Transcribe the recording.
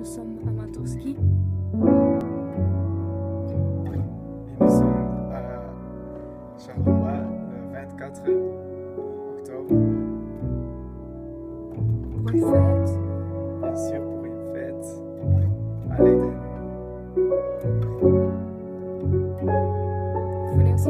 nous sommes à Matoski. Nous sommes à Charleroi le 24 octobre. Pour une fête. Bien sûr, pour une fête. À l'été. Vous venez aussi